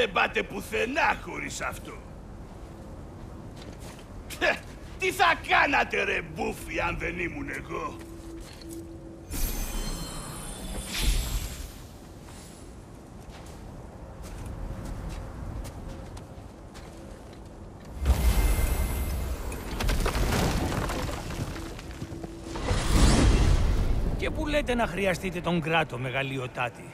Δεν πάτε πουθενά χωρίς αυτό. Τι θα κάνατε ρε μπούφι αν δεν ήμουν εγώ; Και που λέτε να χρειαστείτε τον κράτο, μεγαλειοτάτη.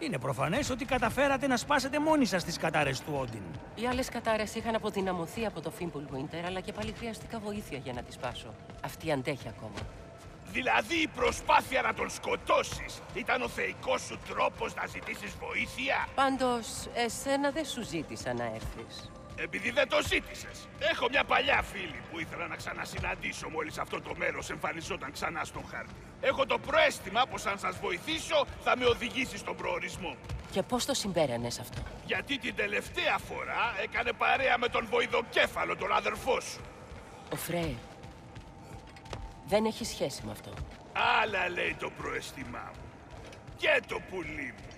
Είναι προφανές ότι καταφέρατε να σπάσετε μόνοι σας τις κατάρες του Όντιν. Οι άλλες κατάρες είχαν αποδυναμωθεί από το Fimble Winter, αλλά και πάλι χρειάστηκα βοήθεια για να τις σπάσω. Αυτή αντέχει ακόμα. Δηλαδή η προσπάθεια να τον σκοτώσεις ήταν ο θεϊκός σου τρόπος να ζητήσεις βοήθεια; Πάντως, εσένα δεν σου ζήτησα να έρθεις. Επειδή δεν το ζήτησες. Έχω μια παλιά φίλη που ήθελα να ξανασυναντήσω μόλις αυτό το μέρος εμφανιζόταν ξανά στον χάρτη. Έχω το προέστημα πως αν σας βοηθήσω θα με οδηγήσει στον προορισμό. Και πώς το συμπέρανες αυτό; Γιατί την τελευταία φορά έκανε παρέα με τον βοηδοκέφαλο, τον αδερφό σου. Ο Φρέι. Δεν έχει σχέση με αυτό. Άλλα λέει το προέστημά μου. Και το πουλί μου.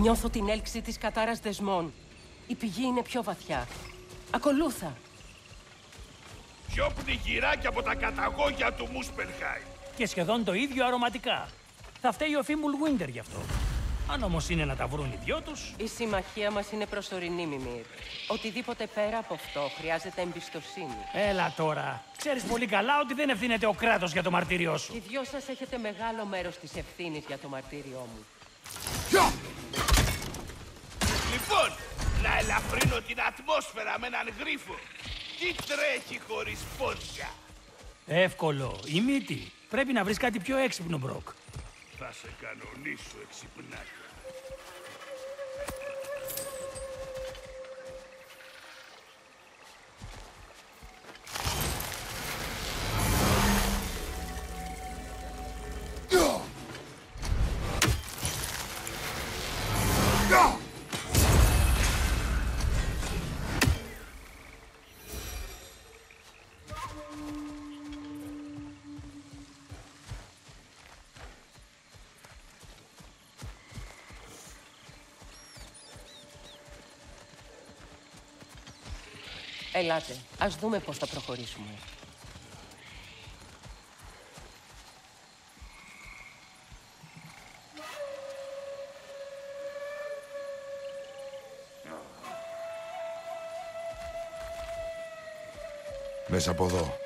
Νιώθω την έλξη της κατάρας δεσμών. Η πηγή είναι πιο βαθιά. Ακολούθα. Πιο πνιγυρά και από τα καταγόγια του Μούσπελχάι. Και σχεδόν το ίδιο αρωματικά. Θα φταίει ο Φίμουλ Βίντερ γι' αυτό. Αν όμως είναι να τα βρουν οι δυο τους... Η συμμαχία μας είναι προσωρινή, Μιμήρ. Οτιδήποτε πέρα από αυτό χρειάζεται εμπιστοσύνη. Έλα τώρα. Ξέρεις πολύ καλά ότι δεν ευθύνεται ο κράτος για το μαρτύριό σου. Οι δυο σας έχετε μεγάλο μέρος της ευθύνης για το μαρτύριό μου. Λοιπόν, να ελαφρύνω την ατμόσφαιρα με έναν γρίφο. Τι τρέχει χωρίς πόδια. Εύκολο. Η μύτη. Πρέπει να βρεις κάτι πιο έξυπνο, Μπροκ. Θα σε κανονίσω, εξυπνάκα. Ελάτε, ας δούμε πώς θα προχωρήσουμε. Μέσα από εδώ.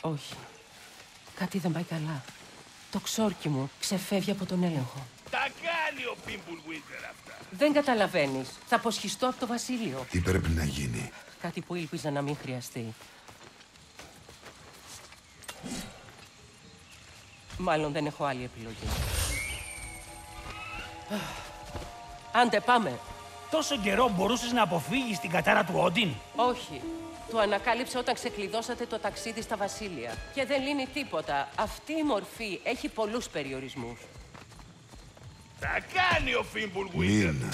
Όχι. Κάτι δεν πάει καλά. Το ξόρκι μου ξεφεύγει από τον έλεγχο. Τα κάνει ο Πίμπουλ Βίντερ αυτά. Δεν καταλαβαίνεις. Θα αποσχιστώ από το βασίλειο. Τι πρέπει να γίνει; Κάτι που ήλπιζα να μην χρειαστεί. Μάλλον δεν έχω άλλη επιλογή. Άντε πάμε. Τόσο καιρό μπορούσες να αποφύγεις την κατάρα του Όντιν. Όχι. Το ανακάλυψα όταν ξεκλειδώσατε το ταξίδι στα βασίλεια. Και δεν λύνει τίποτα. Αυτή η μορφή έχει πολλούς περιορισμούς. Τα κάνει ο Πίμπουλ Βίντερ. Μην.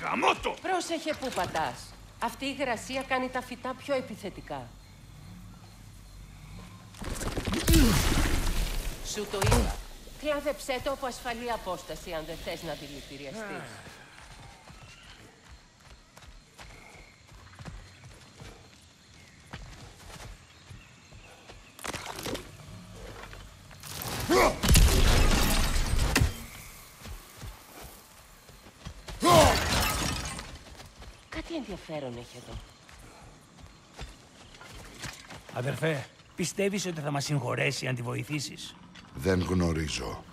Χαμότο! Πρόσεχε που πατάς. Αυτή η υγρασία κάνει τα φυτά πιο επιθετικά. Σου το είπα. Κλάδεψέ το από ασφαλή απόσταση αν δεν θες να δηλητηριαστείς. Κάτι ενδιαφέρον έχει εδώ. Αδερφέ, πιστεύεις ότι θα μας συγχωρέσει αν τη βοηθήσεις; Δεν γνωρίζω.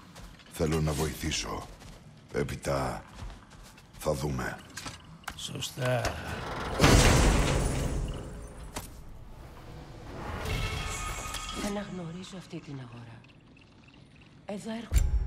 Θέλω να βοηθήσω. Έπειτα θα δούμε. Σωστά. Δεν αναγνωρίζω αυτή την αγορά. Εδώ έρχομαι.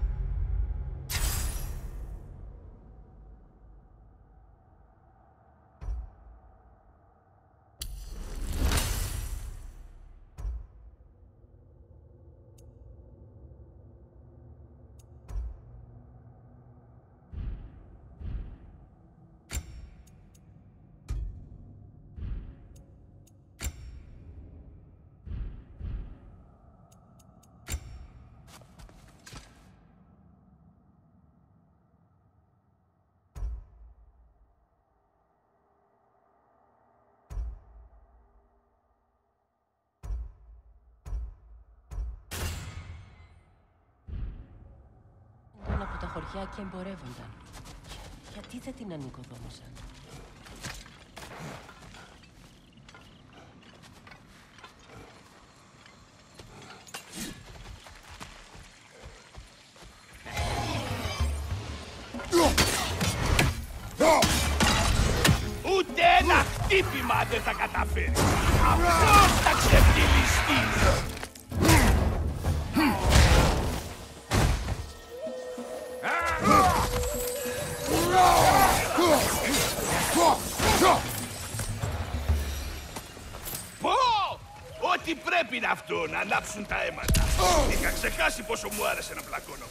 Από τα χωριά και εμπορεύονταν. Γιατί δεν την ανοικοδόμησαν; Ούτε ένα χτύπημα δεν θα καταφέρεις. Πόσο μου άρεσε να πλακώνω.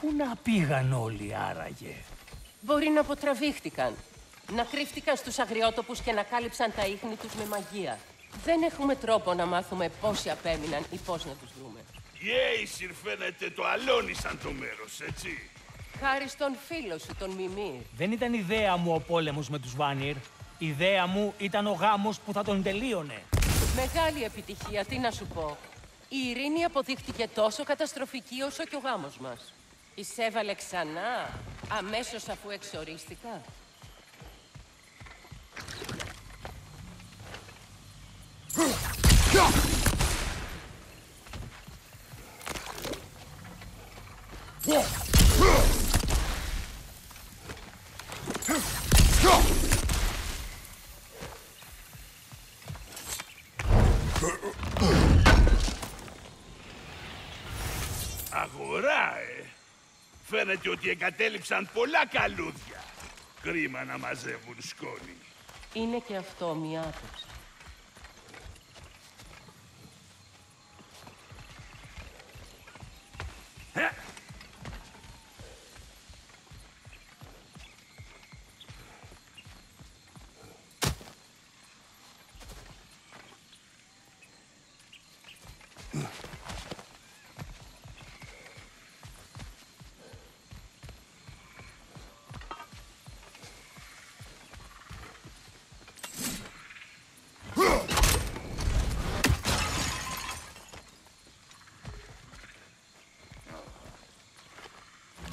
Πού να πήγαν όλοι άραγε; Μπορεί να αποτραβήχτηκαν. Να κρύφτηκαν στους αγριότοπους και να κάλυψαν τα ίχνη τους με μαγεία. Δεν έχουμε τρόπο να μάθουμε πόσοι απέμειναν ή πώς να τους βρούμε. Οι Aesir φαίνεται το αλώνησαν το μέρος, έτσι. Χάρη στον φίλο σου, τον Μιμήρ. Δεν ήταν ιδέα μου ο πόλεμος με τους Βάνιρ. Ιδέα μου ήταν ο γάμος που θα τον τελείωνε. Μεγάλη επιτυχία, τι να σου πω. Η ειρήνη αποδείχτηκε τόσο καταστροφική όσο και ο γάμος μας. Εισέβαλε ξανά, αμέσως αφού εξορίστηκα. Αγορά, ε. Φαίνεται ότι εγκατέλειψαν πολλά καλούδια. Κρίμα να μαζεύουν σκόνη. Είναι και αυτό μια άποψη.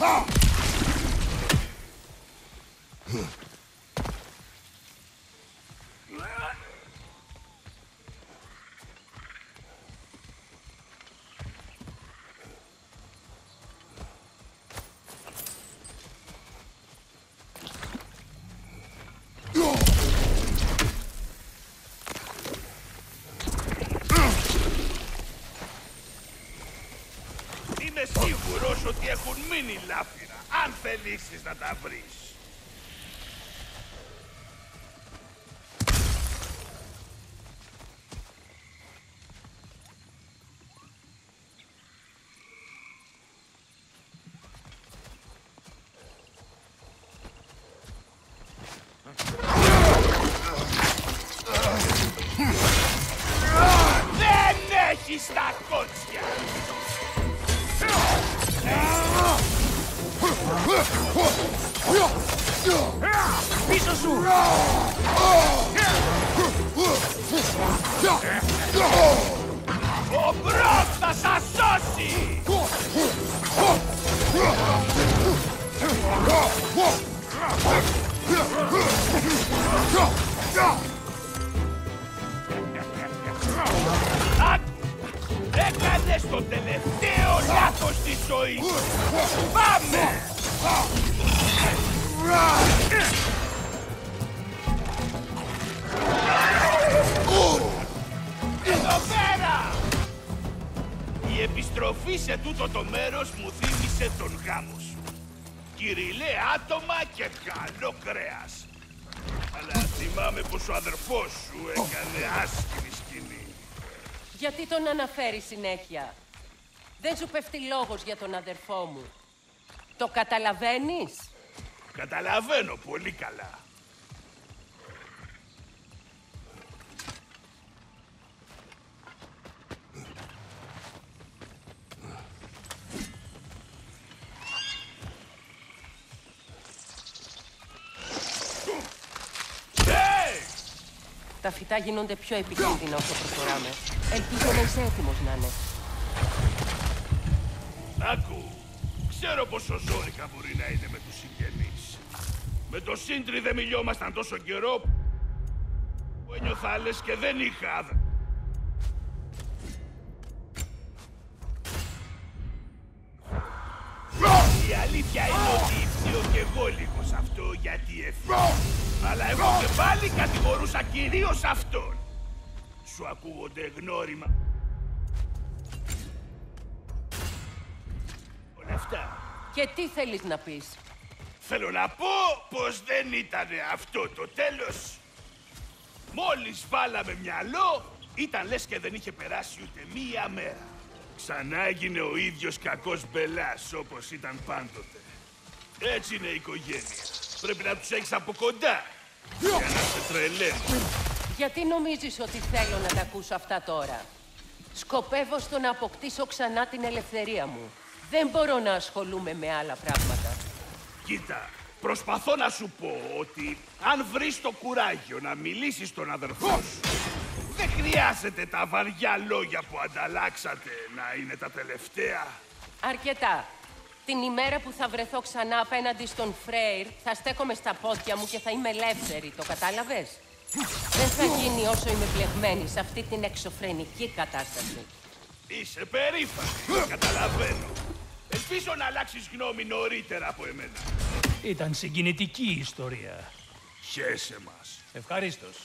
Είμαι ότι έχουν μείνει λάφυρα, αν θελήσεις να τα βρεις. Έκανες το τελευταίο λάθος στη ζωή σου! Πάμε! Εδώ πέρα! Η επιστροφή σε τούτο το μέρος μου θύμισε τον γάμο σου. Κυριλέ άτομα και καλό κρέας. Αλλά θυμάμαι πως ο αδερφός σου έκανε άσχημη σκηνή. Γιατί τον αναφέρει συνέχεια; Δεν σου πέφτει λόγος για τον αδερφό μου. Το καταλαβαίνεις; Καταλαβαίνω πολύ καλά. Τα φυτά γίνονται πιο επικίνδυνα όσο προχωράμε. Ελπίζω να είσαι έτοιμος να είναι. Άκου, ξέρω πόσο ζόρικα μπορεί να είναι με τους συγγενείς. Με το σύντρι δεν μιλιόμασταν τόσο καιρό που ένιωθα λες και δεν είχα άδρα. Η αλήθεια είναι ότι φταίω κι εγώ λίγο σε αυτό γιατί έφυγε. Αλλά εγώ και πάλι κατηγορούσα κυρίως αυτόν. Σου ακούγονται γνώριμα. Όλα αυτά. Και τι θέλεις να πεις; Θέλω να πω πως δεν ήταν αυτό το τέλος. Μόλις βάλαμε μυαλό, ήταν λες και δεν είχε περάσει ούτε μία μέρα. Ξανά έγινε ο ίδιος κακός μπελάς όπως ήταν πάντοτε. Έτσι είναι η οικογένεια. Πρέπει να τους έχεις από κοντά για να σε τρελαίνουν. Γιατί νομίζεις ότι θέλω να τα ακούσω αυτά τώρα; Σκοπεύω στο να αποκτήσω ξανά την ελευθερία μου. Δεν μπορώ να ασχολούμαι με άλλα πράγματα. Κοίτα, προσπαθώ να σου πω ότι αν βρεις το κουράγιο να μιλήσεις στον αδερφό σου, δεν χρειάζεται τα βαριά λόγια που ανταλλάξατε να είναι τα τελευταία. Αρκετά. Την ημέρα που θα βρεθώ ξανά απέναντι στον Φρέιρ, θα στέκομαι στα πόδια μου και θα είμαι ελεύθερη. Το κατάλαβες; Δεν θα γίνει όσο είμαι πλεγμένη σε αυτή την εξωφρενική κατάσταση. Είσαι περήφανη, καταλαβαίνω. Ελπίζω να αλλάξεις γνώμη νωρίτερα από εμένα. Ήταν συγκινητική η ιστορία. Χαίρεσαι μας. Ευχαρίστως.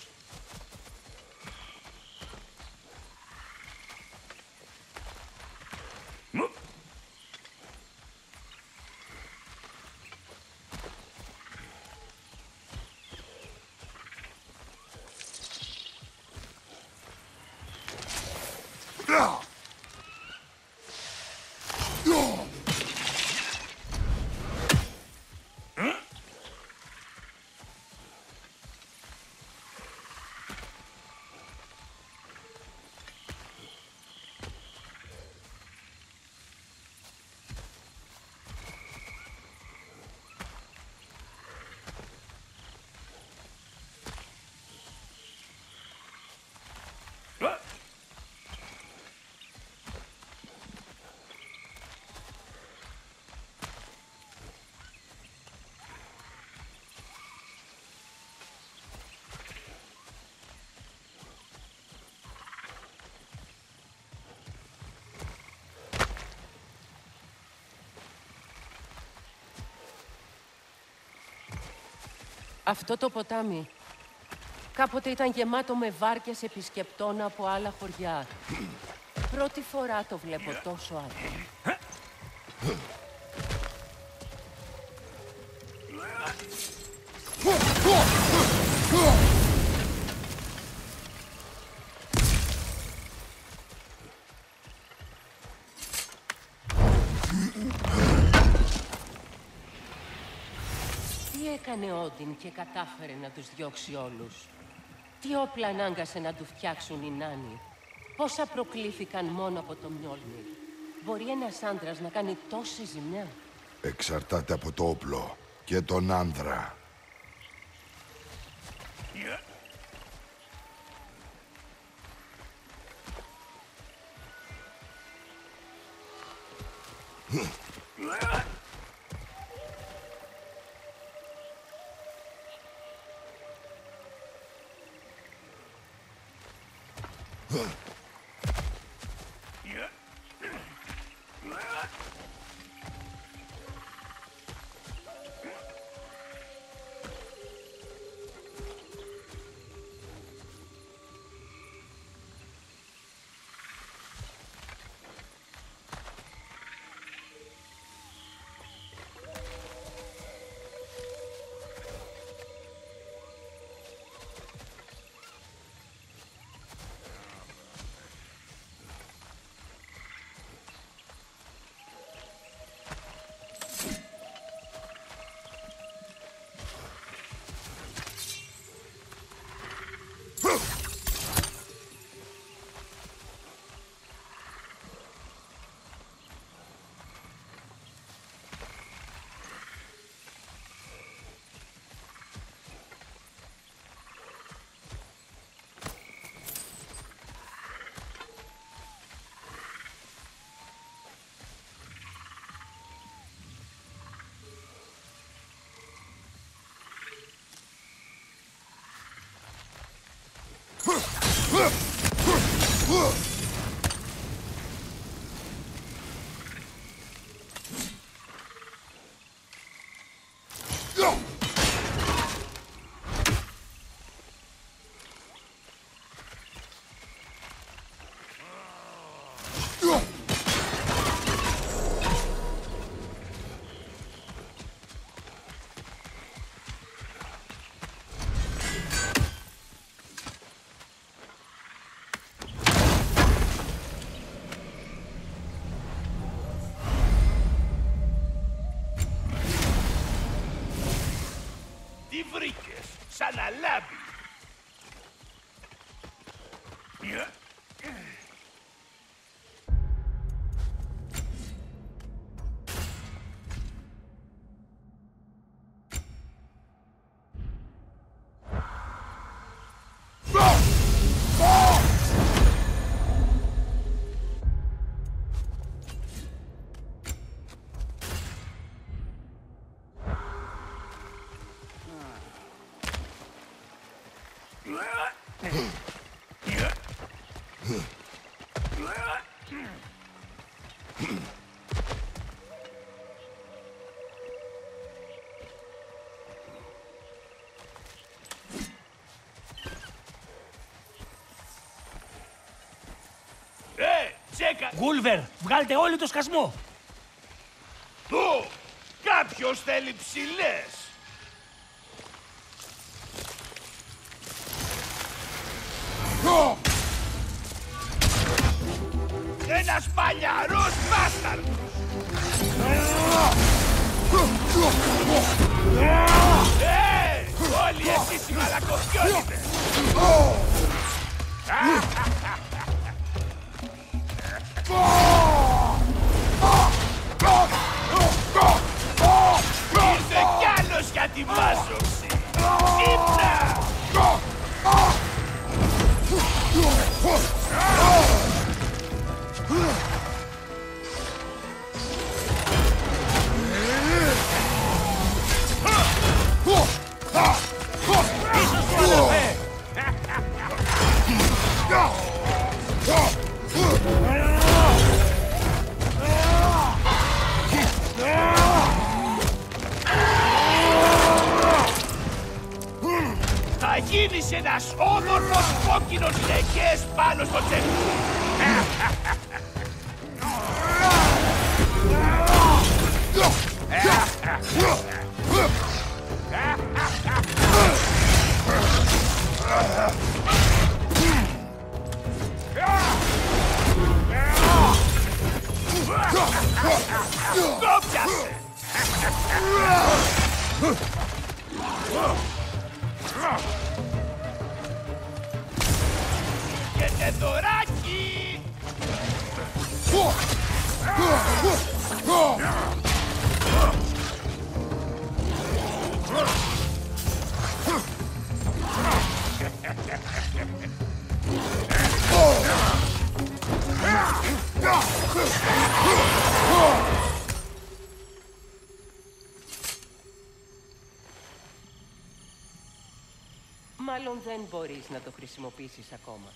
Αυτό το ποτάμι κάποτε ήταν γεμάτο με βάρκες επισκεπτών από άλλα χωριά. Πρώτη φορά το βλέπω τόσο άτομο. έκανε Όντιν και κατάφερε να τους διώξει όλους. Τι όπλα ανάγκασε να του φτιάξουν οι Νάνοι. Πόσα προκλήθηκαν μόνο από το Μιόλνι. Μπορεί ένας άντρας να κάνει τόση ζημιά; Εξαρτάται από το όπλο και τον άντρα. Huh? Τι Ε, τσέκα. Γούλβερ, βγάλτε όλοι το σκασμό. Του, κάποιος θέλει ψηλές. Ένας παλιαρός μπάσταρδος. Ε, όλοι εσείς οι μαλακοπιώνιδες. Ήρθε κι άλλος για τη μάζοξη. Ένας όμορφος κόκκινος λεκές πάνω στο τσέπι. Μπορείς να το χρησιμοποιήσεις ακόμα.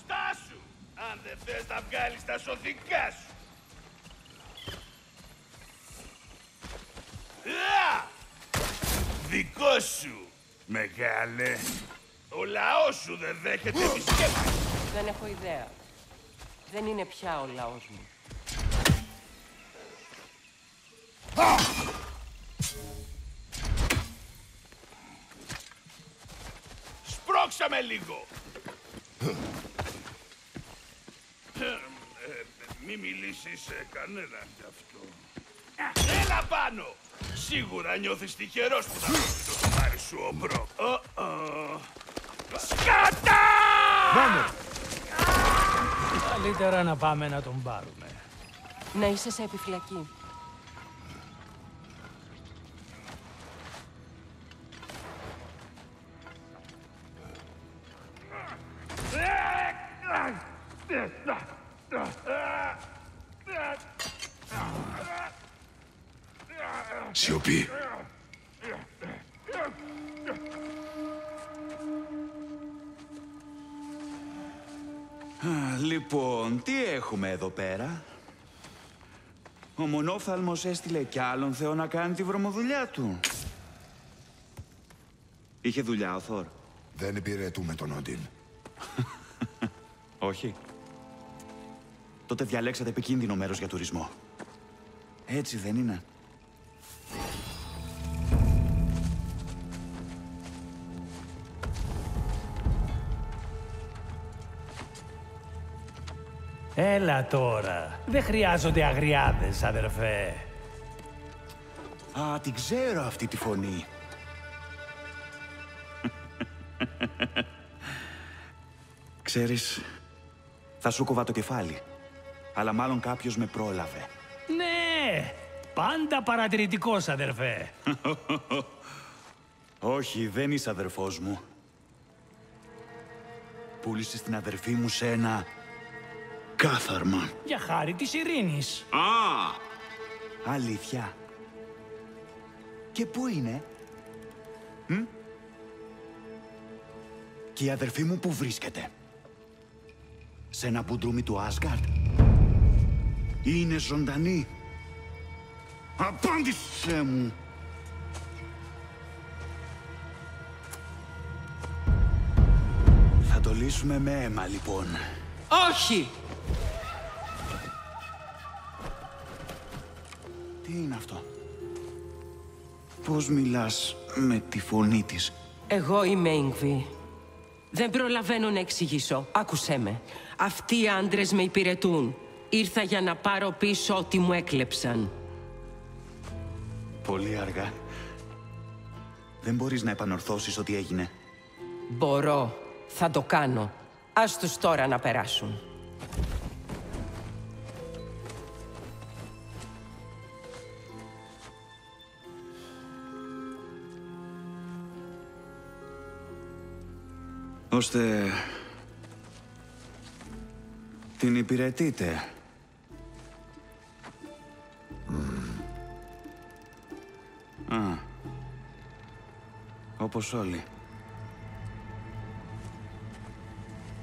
Στάσου! Αν δεν θες να βγάλεις τα σωθικά σου. Α! Δικό σου, μεγάλε. Ο λαός σου δεν δέχεται επισκέπτες. Δεν έχω ιδέα. Δεν είναι πια ο λαός μου. Σπρώξε με λίγο. Ε, μη μιλήσεις σε κανέναν γι' αυτό. Έλα πάνω! Σίγουρα νιώθεις τυχερός που θα βρεις το κουμάρι σου ο Μπροκ. Ω-ω. Σκάτα! Πάμε! Καλύτερα να πάμε να τον πάρουμε. Να είσαι σε επιφυλακή. Μονόφθαλμος έστειλε κι άλλον Θεό να κάνει τη βρωμοδουλειά του. Είχε δουλειά ο Θόρ. Δεν υπηρετούμε τον Όντιν. Όχι. Τότε διαλέξατε επικίνδυνο μέρος για τουρισμό. Έτσι δεν είναι. Έλα τώρα. Δεν χρειάζονται αγριάδες, αδερφέ. Α, την ξέρω αυτή τη φωνή. Ξέρεις, θα σου κοβά το κεφάλι. Αλλά μάλλον κάποιος με πρόλαβε. Ναι! Πάντα παρατηρητικός, αδερφέ. Όχι, δεν είσαι αδερφός μου. Πούλησες την αδερφή μου σε ένα... κάθαρμα. Για χάρη της ειρήνης. Αλήθεια. Και πού είναι; Μ; Και η αδερφή μου που βρίσκεται; Σε ένα μπουντρούμι του Άσγκαρτ. Είναι ζωντανή. Απάντησέ μου. Θα το λύσουμε με αίμα, λοιπόν. Όχι! Τι είναι αυτό; Πώς μιλάς με τη φωνή της; Εγώ είμαι Ίγκβη. Δεν προλαβαίνω να εξηγήσω. Άκουσέ με. Αυτοί οι άντρες με υπηρετούν. Ήρθα για να πάρω πίσω ό,τι μου έκλεψαν. Πολύ αργά. Δεν μπορείς να επανορθώσεις ό,τι έγινε. Μπορώ. Θα το κάνω. Ας τους τώρα να περάσουν. Ώστε... Την υπηρετείτε. Α. Όπως όλοι.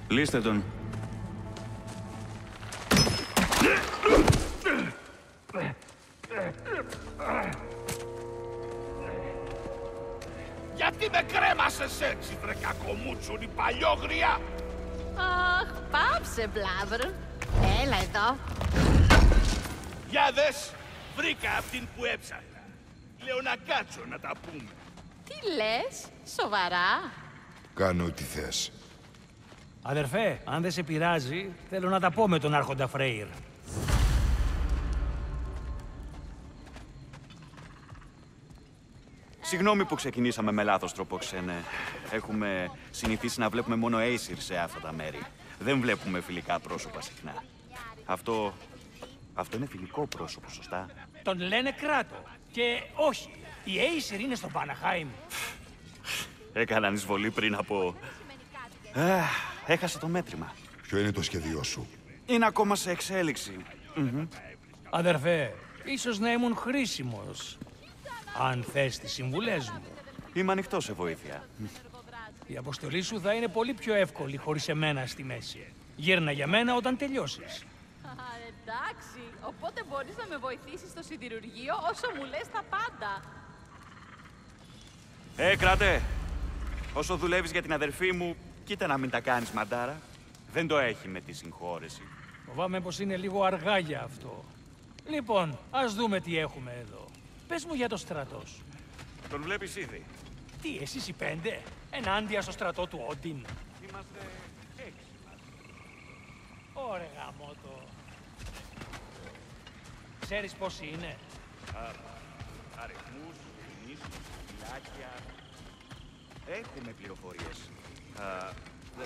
Λύστε τον. Με κρέμασες έτσι, βρε κακομούτσουνη παλιόγρια! Αχ, πάψε, Μπλάβρ. Έλα εδώ. Για δες, βρήκα αυτήν που έψαχνα. Λέω να κάτσω να τα πούμε. Τι λες, σοβαρά; Κάνω ό,τι θες. Αδερφέ, αν δεν σε πειράζει, θέλω να τα πω με τον Άρχοντα Φρέιρ. Συγγνώμη που ξεκινήσαμε με λάθος τρόπο, ξένε. Έχουμε συνηθίσει να βλέπουμε μόνο Aesir σε αυτά τα μέρη. Δεν βλέπουμε φιλικά πρόσωπα συχνά. Αυτό... Αυτό είναι φιλικό πρόσωπο, σωστά; Τον λένε κράτο. Και όχι, η Acer είναι στο Παναχάιμ. Έκαναν εισβολή πριν από... Α, έχασε το μέτρημα. Ποιο είναι το σχέδιό σου; Είναι ακόμα σε εξέλιξη. Αδερφέ, ίσως να ήμουν χρήσιμος. Αν θες τις συμβουλές μου. Είμαι ανοιχτός σε βοήθεια. Η αποστολή σου θα είναι πολύ πιο εύκολη χωρίς εμένα στη μέση. Γύρνα για μένα όταν τελειώσεις. Α, εντάξει, οπότε μπορείς να με βοηθήσεις στο σιδηρουργείο όσο μου λες τα πάντα. Ε, κράτε! Όσο δουλεύεις για την αδερφή μου, κοίτα να μην τα κάνεις μαντάρα. Δεν το έχει με τη συγχώρεση. Φοβάμαι πως είναι λίγο αργά για αυτό. Λοιπόν, ας δούμε τι έχουμε εδώ. Πες μου για το στρατός. Τον βλέπεις ήδη. Τι, εσείς οι πέντε, ενάντια στο στρατό του Όντιν. Είμαστε έξι. Ωραία γαμότο. Ξέρεις πόσοι είναι; Αριθμούς, κινήσεις, φυλάκια. Έχουμε πληροφορίες. Α, δε-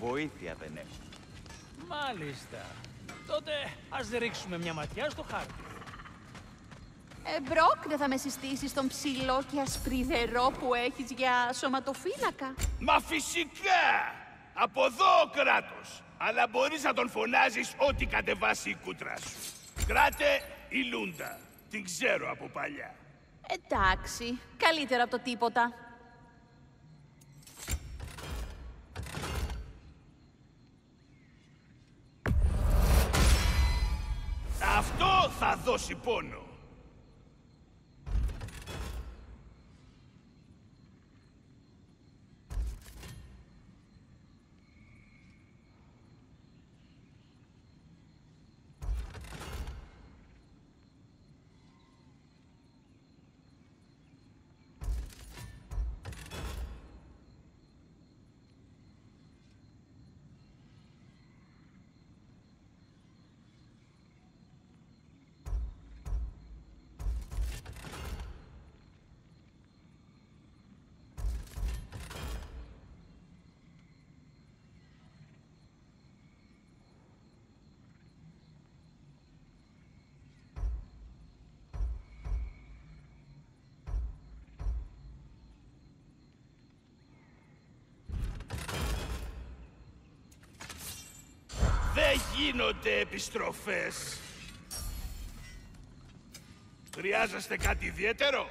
Βοήθεια δεν έχουμε. Μάλιστα. Τότε ας ρίξουμε μια ματιά στο χάρτη. Ε, Μπροκ, δεν θα με συστήσεις τον ψηλό και ασπριδερό που έχεις για σωματοφύλακα. Μα φυσικά! Από εδώ ο κράτος. Αλλά μπορείς να τον φωνάζεις ό,τι κατεβάσει η κούτρα σου. Κράτε η Λούντα. Την ξέρω από παλιά. Εντάξει, καλύτερα από το τίποτα. Αυτό θα δώσει πόνο. Δεν γίνονται επιστροφές. Χρειάζεστε κάτι ιδιαίτερο;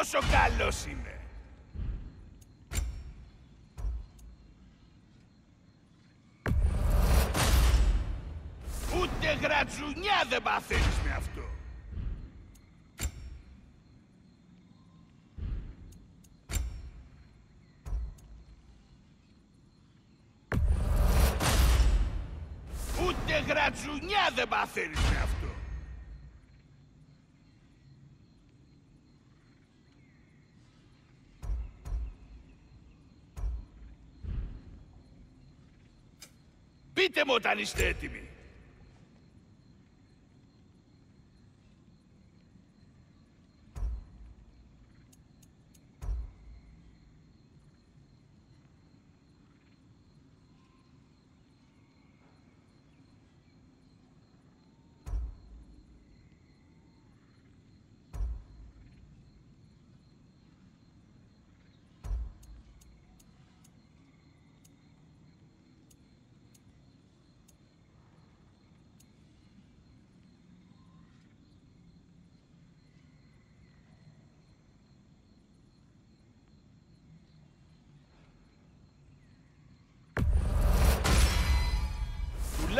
Πόσο καλός είμαι. Ούτε γρατζουνιά δεν παθαίνεις με αυτό. Ούτε γρατζουνιά δεν παθαίνεις με αυτό. Όταν είστε έτοιμοι.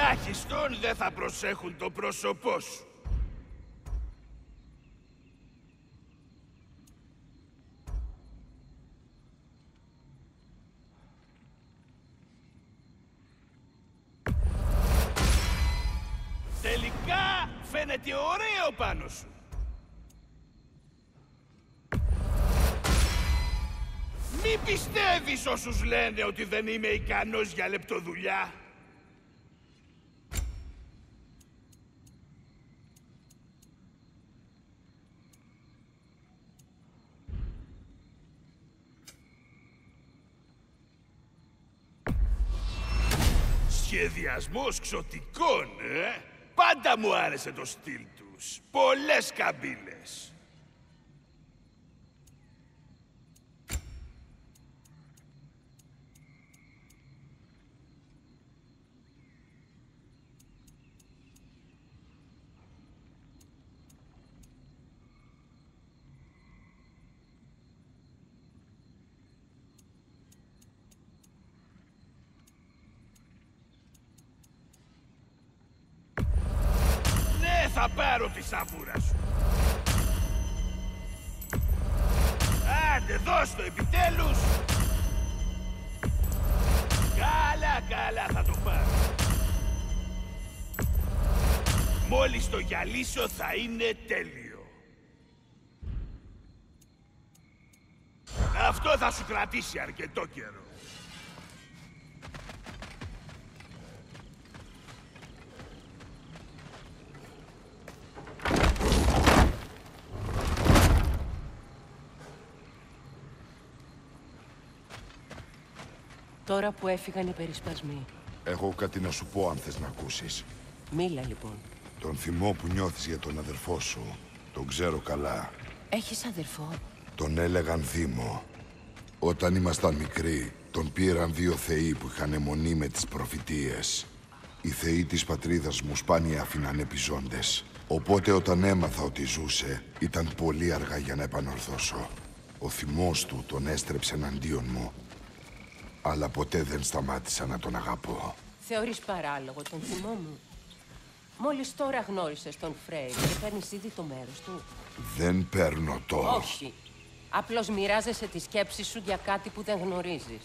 Τουλάχιστον δεν θα προσέχουν το πρόσωπό σου. Τελικά φαίνεται ωραίο πάνω σου. Μη πιστεύεις όσους λένε ότι δεν είμαι ικανός για λεπτοδουλειά. Σχεδιασμός ξωτικών, ε! Πάντα μου άρεσε το στυλ τους. Πολλές καμπύλες. Ναι, θα πάρω τη σαβούρα σου. Άντε, δώσ' το επιτέλους. Καλά, καλά θα το πάρω. Μόλις το γυαλίσω θα είναι τέλειο. Αυτό θα σου κρατήσει αρκετό καιρό. Τώρα που έφυγαν οι περισπασμοί. Έχω κάτι να σου πω αν θες να ακούσεις. Μίλα λοιπόν. Τον θυμό που νιώθεις για τον αδερφό σου, τον ξέρω καλά. Έχεις αδερφό; Τον έλεγαν Δήμο. Όταν ήμασταν μικροί, τον πήραν δύο θεοί που είχαν αιμονή με τις προφητείες. Οι θεοί της πατρίδας μου σπάνια άφηναν επιζώντες. Οπότε όταν έμαθα ότι ζούσε, ήταν πολύ αργά για να επανορθώσω. Ο θυμός του τον έστρεψε εναντίον μου. Αλλά ποτέ δεν σταμάτησα να τον αγαπώ. Θεωρείς παράλογο τον θυμό μου; Μόλις τώρα γνώρισες τον Φρέι και παίρνεις ήδη το μέρος του; Δεν παίρνω το. Όχι. Απλώς μοιράζεσαι τη σκέψη σου για κάτι που δεν γνωρίζεις.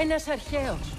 Ένας αρχαίος.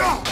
God!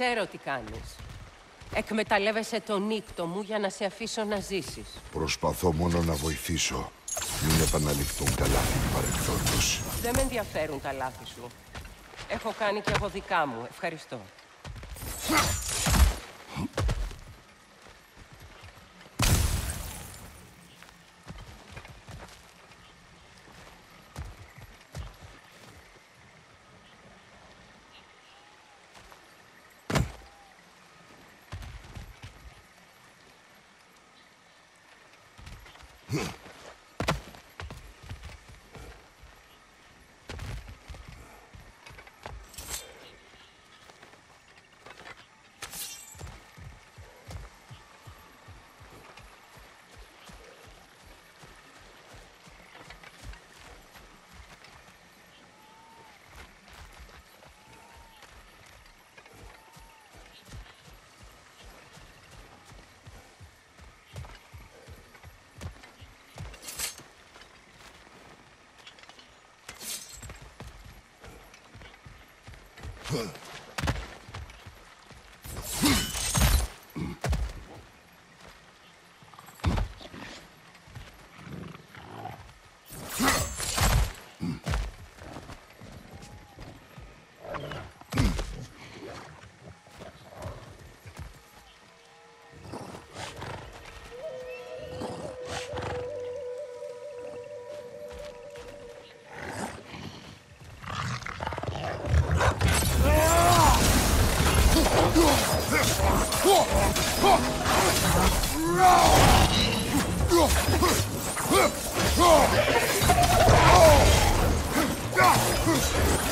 Ξέρω τι κάνεις. Εκμεταλλεύεσαι τον νύκτο μου για να σε αφήσω να ζήσεις. Προσπαθώ μόνο να βοηθήσω. Μην επαναληφθούν τα λάθη του παρελθόντος. Δεν με ενδιαφέρουν τα λάθη σου. Έχω κάνει και εγώ δικά μου. Ευχαριστώ. Hmm. Huh.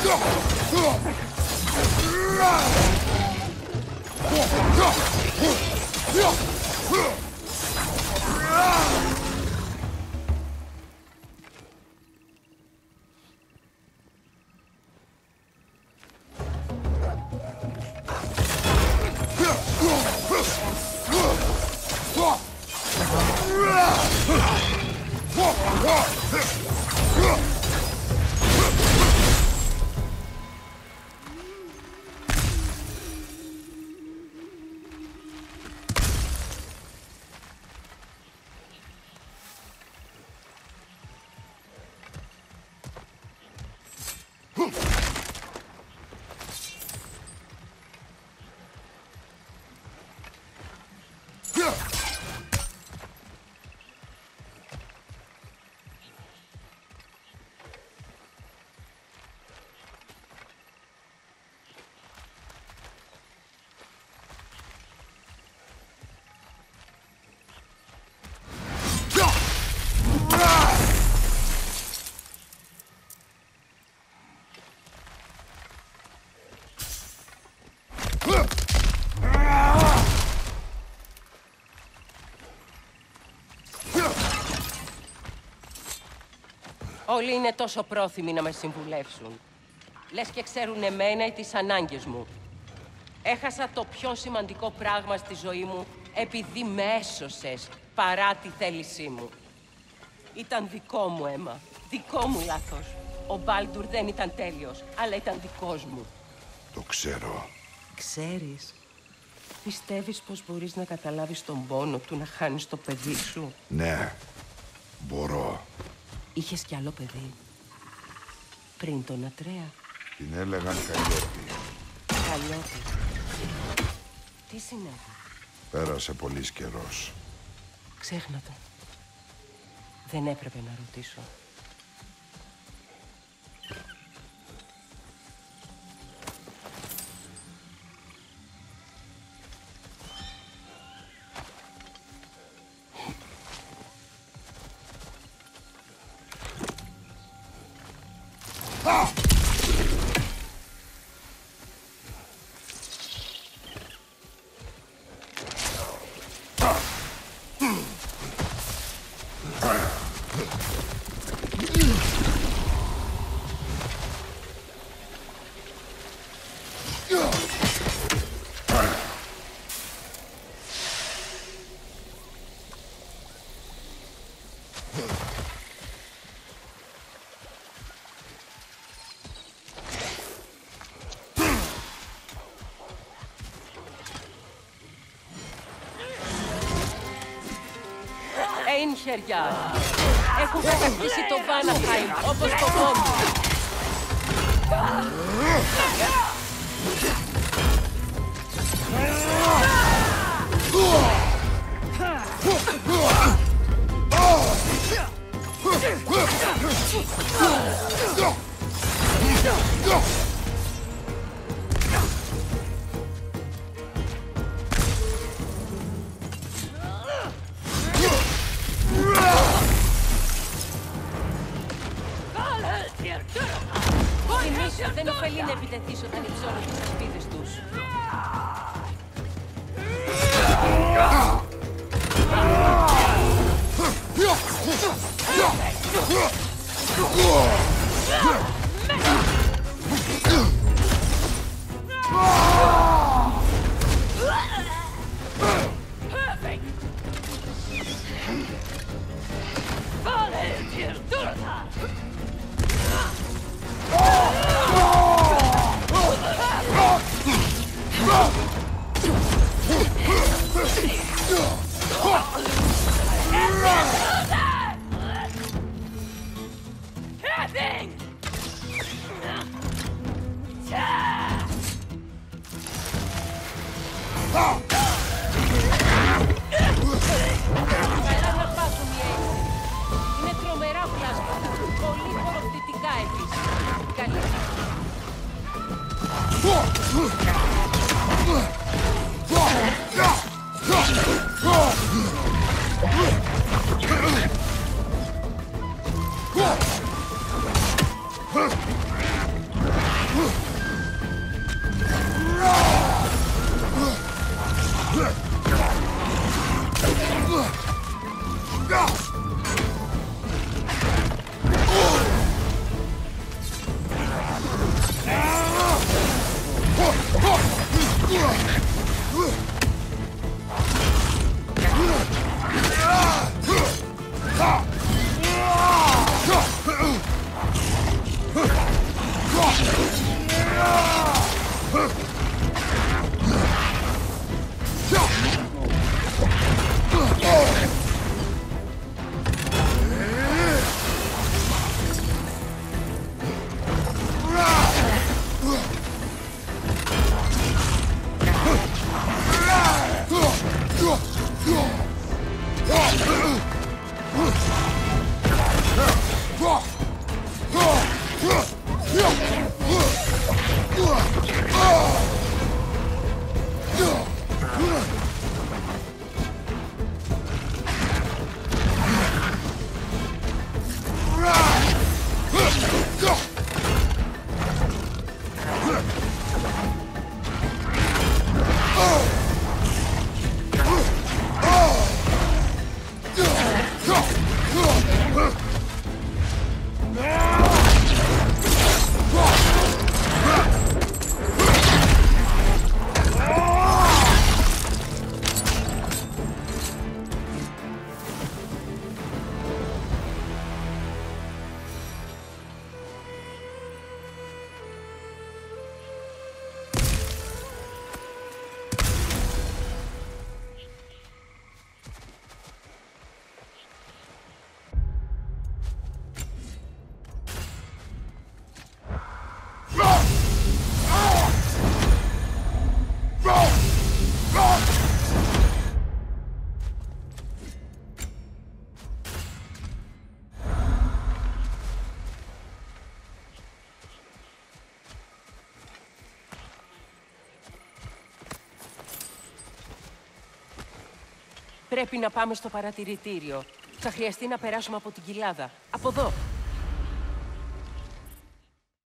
Go! Όλοι είναι τόσο πρόθυμοι να με συμβουλεύσουν. Λες και ξέρουν εμένα ή τις ανάγκες μου. Έχασα το πιο σημαντικό πράγμα στη ζωή μου επειδή με έσωσες παρά τη θέλησή μου. Ήταν δικό μου αίμα. Δικό μου λάθος. Ο Μπάλντουρ δεν ήταν τέλειος, αλλά ήταν δικός μου. Το ξέρω. Ξέρεις, πιστεύεις πως μπορείς να καταλάβεις τον πόνο του να χάνεις το παιδί σου; Ναι, μπορώ. Είχες κι άλλο παιδί. Πριν τον Ατρέα. Την έλεγαν Καλλιόπη. Καλλιόπη. Τι συνέβη; Πέρασε πολύς καιρός. Ξέχνα το. Δεν έπρεπε να ρωτήσω. Κέιν χεριά. Έχουν κατακτήσει το Βάναχαϊμ, όπως το βόμβι. Go! Τρομερά να πάθουν οι Έλληνες. Είναι τρομερά πλάσματα. Πολύ χοροπτητικά επίσης. Καλή. Πρέπει να πάμε στο παρατηρητήριο. Θα χρειαστεί να περάσουμε από την κοιλάδα. Από εδώ.